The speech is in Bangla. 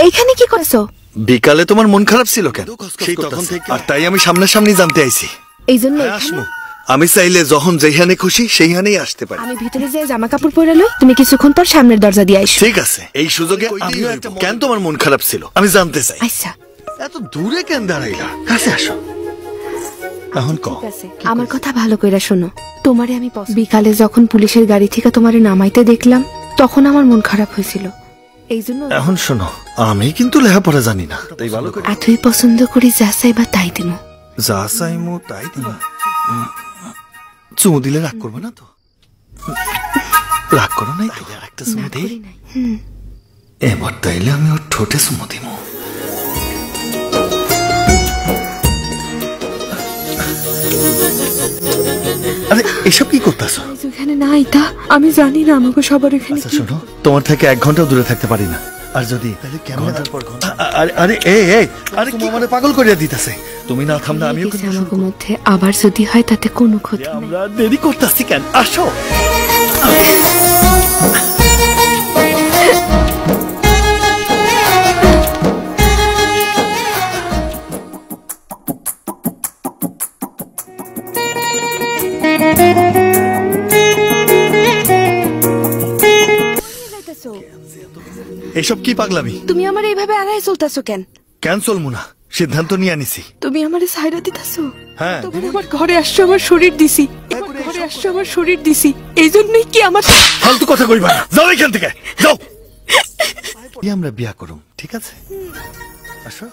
এইখানে কি করছ? বিকালে তোমার মন খারাপ ছিল কেন? সেই তখন থেকে আর তাই আমি সামনাসামনি জানতে আইছি। এই জন্য হ্যাঁ, এখানে- আসমু আমি চাইলে যখন যেখানে খুশি সেইখানেই আসতে পারি। আমি ভিতরে যে জামা কাপড় পরে লই তুমি কিছুক্ষণ পর সামনের দরজা দিয়ে আইসো। ঠিক আছে এই সুযোগে আমিও একটা কেন তোমার মন খারাপ ছিল? আমি জানতে চাই। আচ্ছা। এত দূরে কেন দাঁড়াইলা? কাছে আসো। এখন ক ঠিক আছে আমার কথা ভালো কইরা শোনো। তোমারে আমি পছন্দ- বিকালে যখন পুলিশের গাড়ি থেকে তোমারে নামাইতে দেখলাম তখন আমার মন খারাপ হয়েছিল। এই জন্য এখন শোনো আমি কিন্তু লেখাপড়া জানি না। তাই ভালো করে এতই পছন্দ করি যা চাইবা তাই দিমু। যা চাইমু তাই দিবা। চুমু দিলে রাগ করবে না তো? রাগ করো নাই তো? একটা চুমু দিই। এবার তাইলে আমি ওর ঠোঁটে চুমু দিব আরে এসব কি করতেছো? এখানে নাই তা আমি জানি না আমাকে সবার এখানে আচ্ছা শোনো তোমার থেকে এক ঘন্টাও দূরে থাকতে পারি না। আর যদি ঘণ্টার পর ঘণ্টা। আরে আরে এই এই আরে কি মানে পাগল করিয়া দিতেছে। তুমি না থামলে আমিও কিন্তু আমার মধ্যে আবার যদি হয় তাতে কোনো ক্ষতি আমরা দেরি করতেছি কেন? আসো। এসব কি পাগলামি? তুমি আমার এইভাবে আড়াই চলতেছো কেন? ক্যান্সেল মুনা সিদ্ধান্ত নিয়ে আনিছি। তুমি আমার সাইরা দিতেছো? হ্যাঁ। তোমার আমার ঘরে আসছো আমার শরীর দিছি। ঘরে আসছো আমার শরীর দিছি। এই জন্যই কি আমার ফালতু কথা কইবা না। যাও এখান থেকে। যাও। আমরা বিয়া করুম ঠিক আছে? আসো।